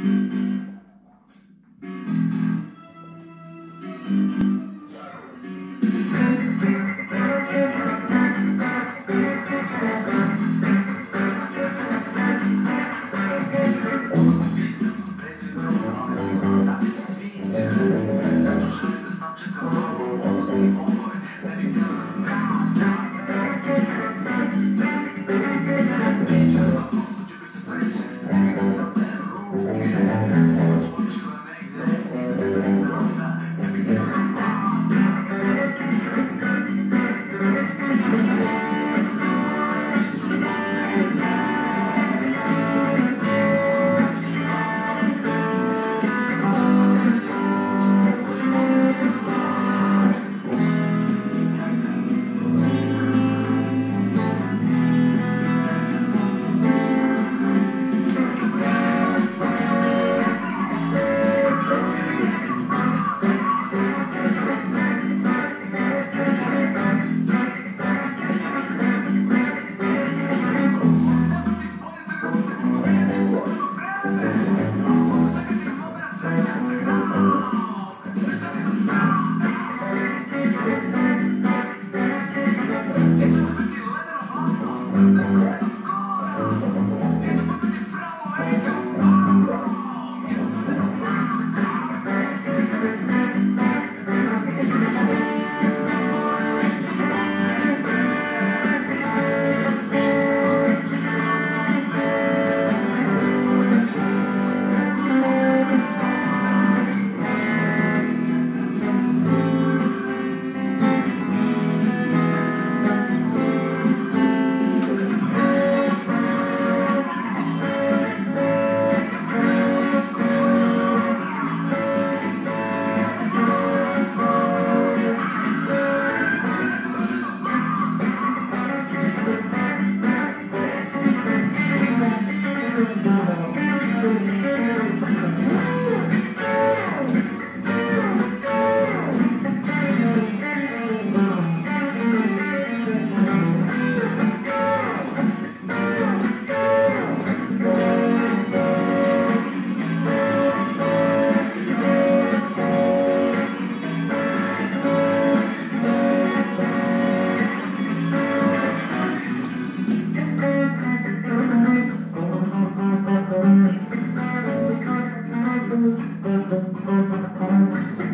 Mm-hmm. Everybody. Thank you.